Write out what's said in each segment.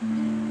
Shalom,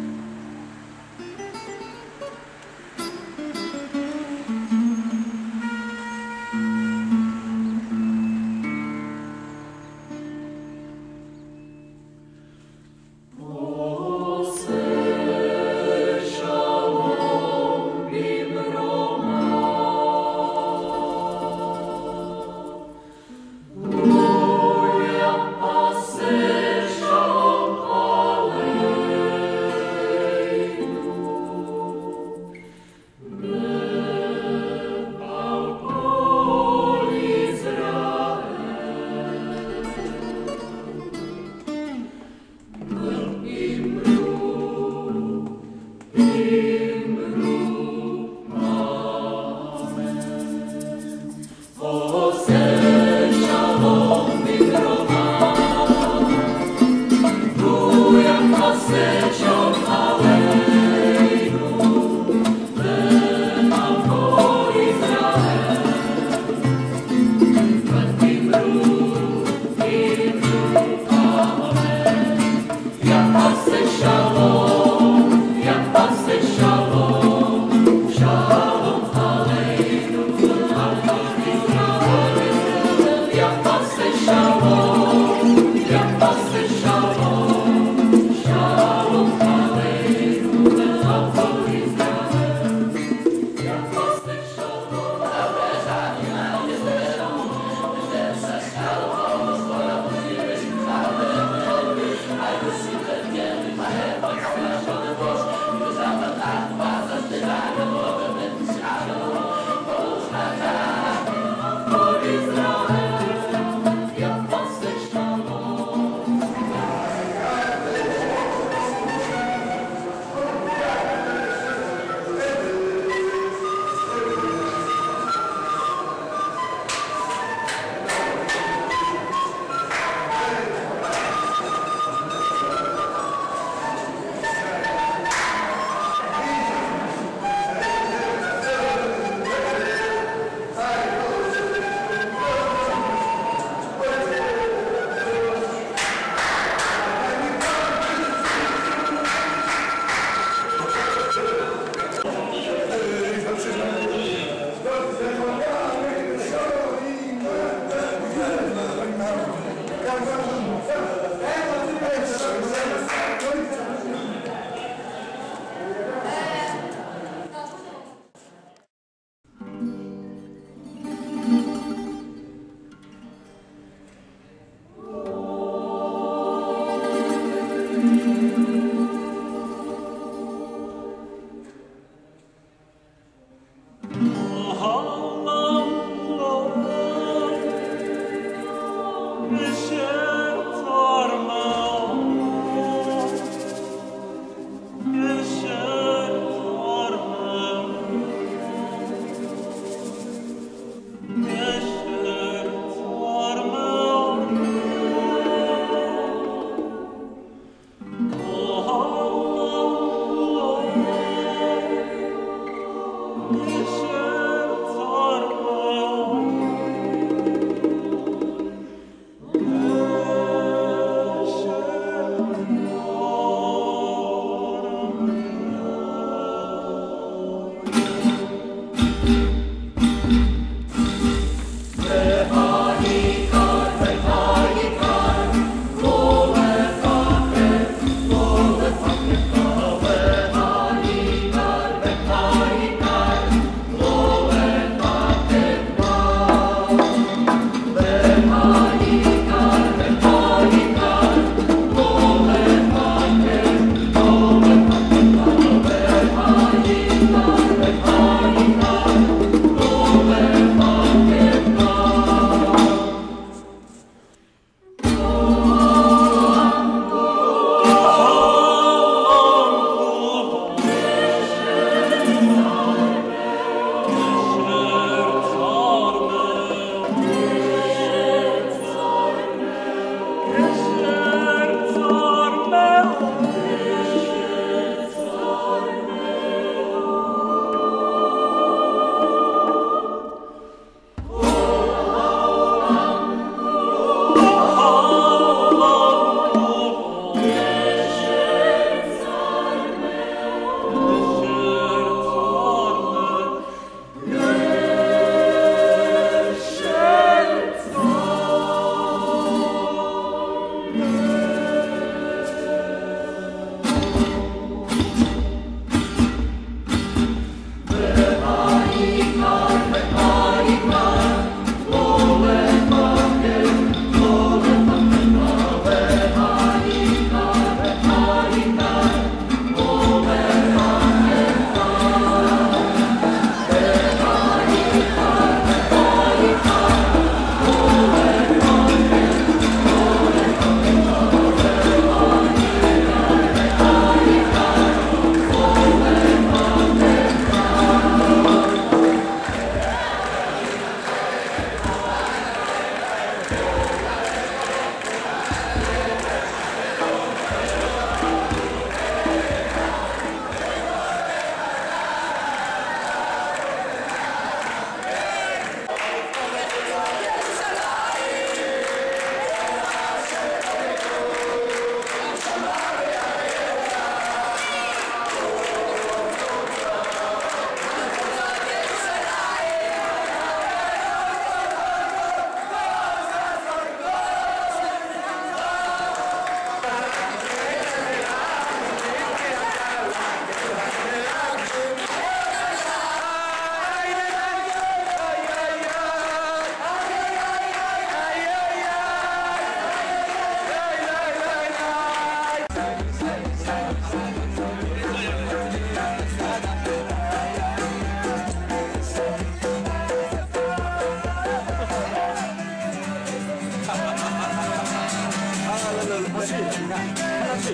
Let's